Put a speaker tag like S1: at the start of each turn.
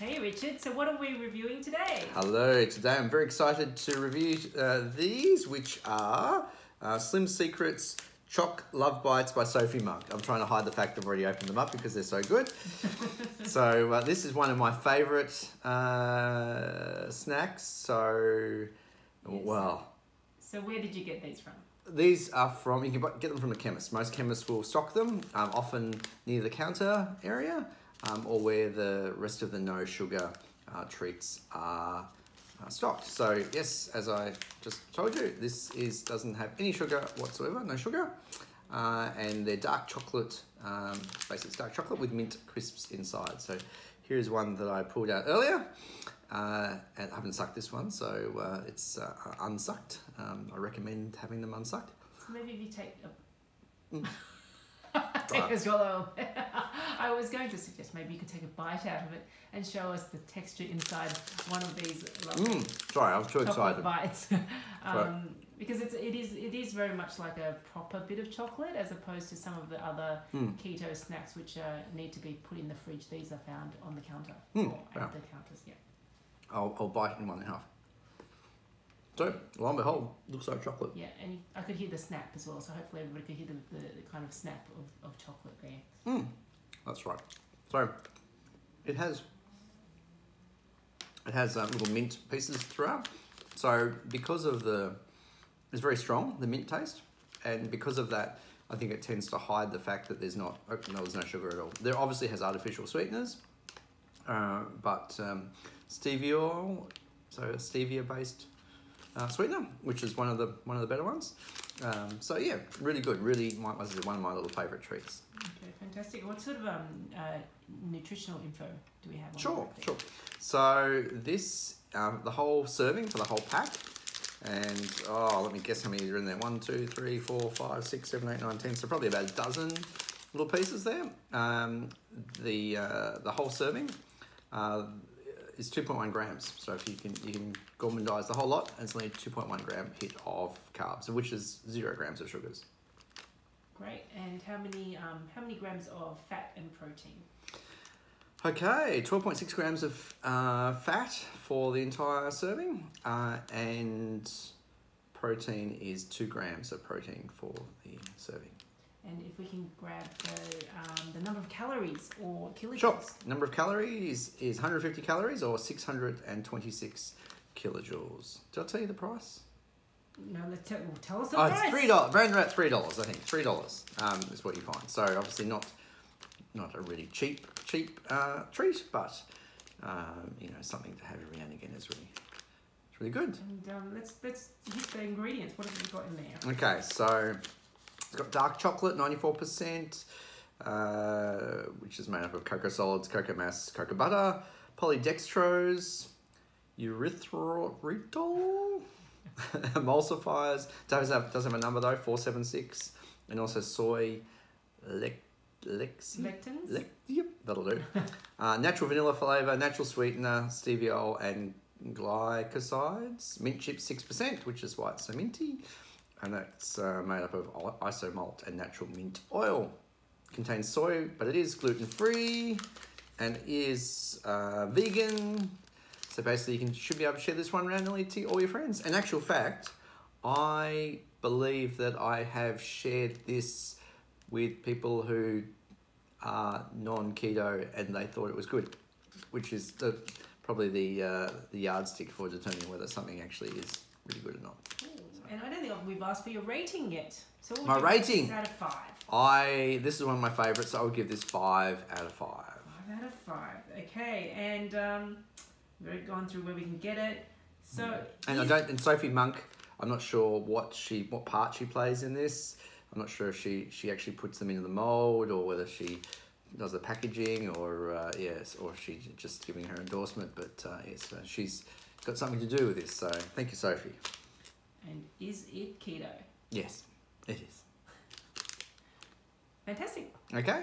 S1: Hey Richard, so what are we reviewing today?
S2: Hello, today I'm very excited to review uh, these, which are uh, Slim Secrets Choc Love Bites by Sophie Monk. I'm trying to hide the fact I've already opened them up because they're so good. so uh, this is one of my favourite uh, snacks. So,
S1: Yes.
S2: well,
S1: So where did you get these from?
S2: these are from, you can get them from the chemist. Most chemists will stock them, um, often near the counter area um, or where the rest of the no sugar uh, treats are uh, stocked. So yes, as I just told you, this is doesn't have any sugar whatsoever, no sugar. Uh, and they're dark chocolate, um, basically it's dark chocolate with mint crisps inside. So here's one that I pulled out earlier. Uh, and I haven't sucked this one, so uh, it's uh, unsucked. Um, I recommend having them unsucked.
S1: Maybe if you take a
S2: Mm.
S1: Take a swallow. I was going to suggest maybe you could take a bite out of it and show us the texture inside one of these
S2: Mm, sorry, I was
S1: too
S2: excited.
S1: bites. Um, because it's it is it is very much like a proper bit of chocolate as opposed to some of the other
S2: Mm.
S1: keto snacks which uh, need to be put in the fridge. These are found on the counter
S2: Mm,
S1: or at
S2: yeah.
S1: the counters. Yeah.
S2: I'll, I'll bite in one and a half. So, lo and behold, looks like chocolate.
S1: Yeah, and I could hear the snap as well, so hopefully everybody could hear the, the, the kind of snap of, of chocolate there.
S2: Mm, that's right. So, it has it has um, little mint pieces throughout. So, because of the, it's very strong the mint taste, and because of that, I think it tends to hide the fact that there's not oh, no, there's no sugar at all. There obviously has artificial sweeteners, uh, but um, stevia so stevia based uh, sweetener, which is one of the one of the better ones. Um, so yeah, really good. Really, my, is one of my little favorite treats.
S1: Okay, fantastic. What sort of um, uh, nutritional info do we have? On
S2: Sure, sure. So this, um, the whole serving for the whole pack, and oh, let me guess how many are in there. One, two, three, four, five, six, seven, eight, nine, ten. So probably about a dozen little pieces there. Um, the uh, the whole serving uh, is two point one grams. So if you can you can gourmandize the whole lot, and it's only two point one gram hit of carbs, which is zero grams of sugars.
S1: Great. And how many um, how many grams of fat and protein?
S2: Okay, 12.6 grams of uh, fat for the entire serving, uh, and protein is 2 grams of protein for the serving.
S1: And if we can grab the um, the number of calories or kilojoules.
S2: Sure. Number of calories is 150 calories or 626 kilojoules. Did I tell you the price?
S1: No, let's tell, well, tell us the
S2: Oh,
S1: price.
S2: it's three dollars. Around about three dollars, I think. Three dollars um, is what you find. So obviously not not a really cheap cheap uh, treat, but um, you know something to have every now and again is really it's really good.
S1: And um, let's let's hit the ingredients. What have we got in there?
S2: Okay, so got dark chocolate, ninety four percent, uh, which is made up of cocoa solids, cocoa mass, cocoa butter, polydextrose, erythritol, emulsifiers. Does have does have a number though, four seven six, and also soy, lec, lexi,
S1: Lectins.
S2: lec, yep, that'll do. uh, natural vanilla flavour, natural sweetener, stevia and glycosides. Mint chip six percent, which is why it's so minty, and that's uh, made up of isomalt and natural mint oil. Contains soy, but it is gluten free, and is uh, vegan. So basically, you can should be able to share this one randomly to all your friends. In actual fact, I believe that I have shared this with people who are non keto and they thought it was good, which is the probably the uh, the yardstick for determining whether something actually is really good or not.
S1: And I don't think we've asked for your rating yet. So what would
S2: My
S1: you
S2: rating?
S1: this out of five?
S2: I this is one of my favorites. So I would give this five out of five.
S1: Five out of five. Okay, and um, we've gone through where we can get it. So
S2: And I don't. And Sophie Monk, I'm not sure what she what part she plays in this. I'm not sure if she she actually puts them into the mold or whether she does the packaging or uh, yes or she's just giving her endorsement. But uh, yes, uh, she's got something to do with this. So thank you, Sophie.
S1: Is it keto?
S2: Yes, it is.
S1: Fantastic.
S2: Okay.